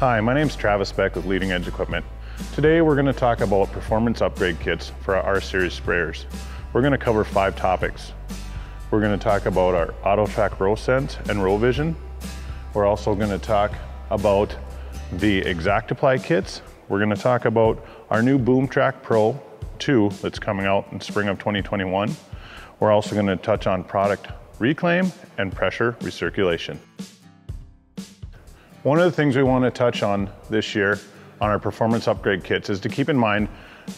Hi, my name is Travis Beck with Leading Edge Equipment. Today we're going to talk about performance upgrade kits for our R-Series sprayers. We're going to cover five topics. We're going to talk about our AutoTrac RowSense and RowVision. We're also going to talk about the ExactApply kits. We're going to talk about our new BoomTrac Pro 2 that's coming out in spring of 2021. We're also going to touch on product reclaim and pressure recirculation. One of the things we want to touch on this year on our performance upgrade kits is to keep in mind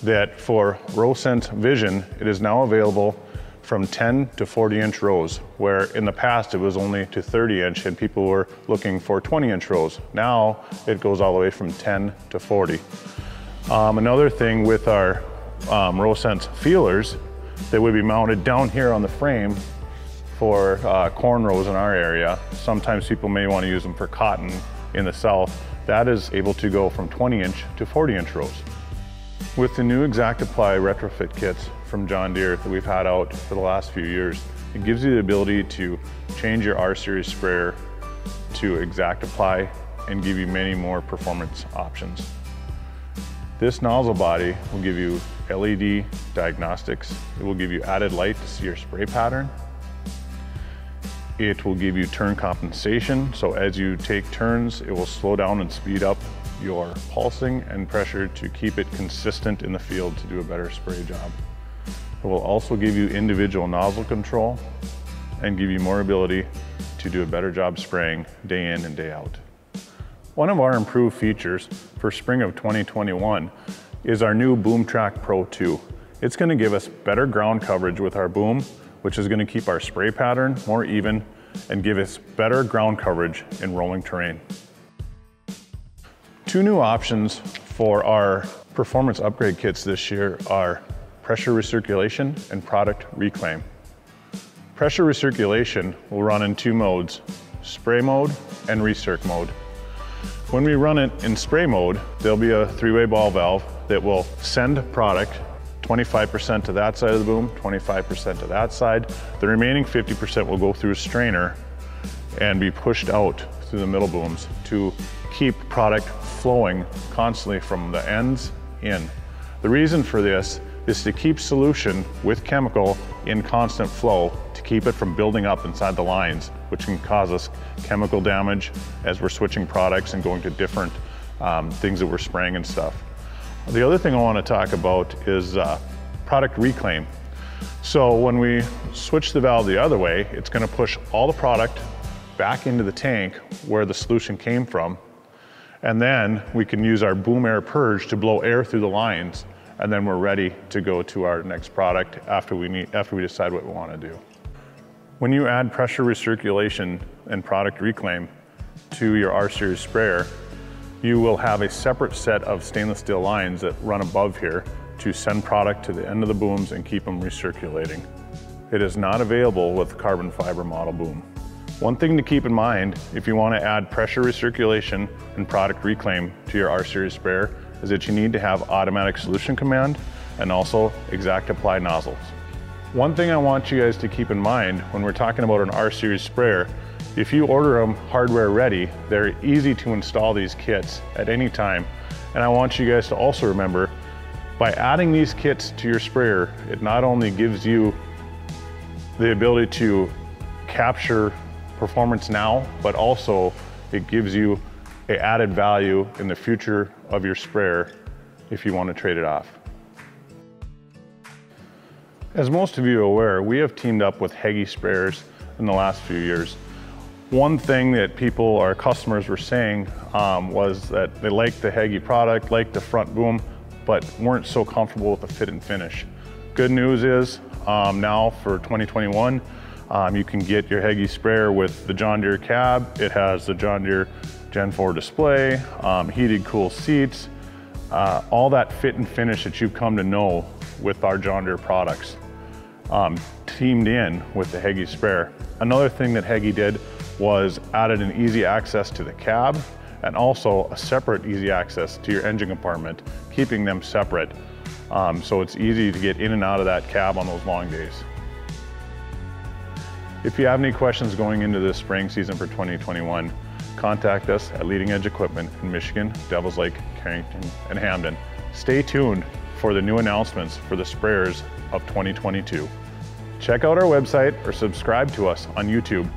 that for RowSense Vision, it is now available from 10 to 40 inch rows, where in the past it was only to 30 inch and people were looking for 20 inch rows. Now it goes all the way from 10 to 40. Um, another thing with our um, RowSense feelers that would be mounted down here on the frame for uh, corn rows in our area. Sometimes people may want to use them for cotton in the south. That is able to go from 20 inch to 40 inch rows. With the new Exact Apply retrofit kits from John Deere that we've had out for the last few years, it gives you the ability to change your R-Series sprayer to Exact Apply and give you many more performance options. This nozzle body will give you LED diagnostics. It will give you added light to see your spray pattern. It will give you turn compensation. So as you take turns, it will slow down and speed up your pulsing and pressure to keep it consistent in the field to do a better spray job. It will also give you individual nozzle control and give you more ability to do a better job spraying day in and day out. One of our improved features for spring of 2021 is our new BoomTrac Pro 2. It's gonna give us better ground coverage with our boom, which is gonna keep our spray pattern more even and give us better ground coverage in rolling terrain. Two new options for our performance upgrade kits this year are pressure recirculation and product reclaim. Pressure recirculation will run in two modes, spray mode and recirc mode. When we run it in spray mode, there'll be a three-way ball valve that will send product 25% to that side of the boom, 25% to that side. The remaining 50% will go through a strainer and be pushed out through the middle booms to keep product flowing constantly from the ends in. The reason for this is to keep solution with chemical in constant flow to keep it from building up inside the lines, which can cause us chemical damage as we're switching products and going to different um, things that we're spraying and stuff. The other thing I want to talk about is uh, product reclaim. So when we switch the valve the other way, it's going to push all the product back into the tank where the solution came from. And then we can use our boom air purge to blow air through the lines and then we're ready to go to our next product after we, need, after we decide what we want to do. When you add pressure recirculation and product reclaim to your R-Series sprayer, you will have a separate set of stainless steel lines that run above here to send product to the end of the booms and keep them recirculating. It is not available with carbon fiber model boom. One thing to keep in mind if you want to add pressure recirculation and product reclaim to your R-Series sprayer is that you need to have automatic solution command and also ExactApply nozzles. One thing I want you guys to keep in mind when we're talking about an R-Series sprayer, if you order them hardware ready, they're easy to install these kits at any time. And I want you guys to also remember, by adding these kits to your sprayer, it not only gives you the ability to capture performance now, but also it gives you a added value in the future of your sprayer if you want to trade it off. As most of you are aware, we have teamed up with Hagie sprayers in the last few years. One thing that people, our customers were saying um, was that they liked the Hagie product, liked the front boom, but weren't so comfortable with the fit and finish. Good news is um, now for 2021, um, you can get your Hagie sprayer with the John Deere cab. It has the John Deere Gen 4 display, um, heated cool seats, uh, all that fit and finish that you've come to know with our John Deere products um, teamed in with the Hagie sprayer. Another thing that Hagie did was added an easy access to the cab and also a separate easy access to your engine compartment, keeping them separate. Um, so it's easy to get in and out of that cab on those long days. If you have any questions going into this spring season for 2021, contact us at Leading Edge Equipment in Michigan, Devils Lake, Carrington, and Hampden. Stay tuned for the new announcements for the sprayers of 2022. Check out our website or subscribe to us on YouTube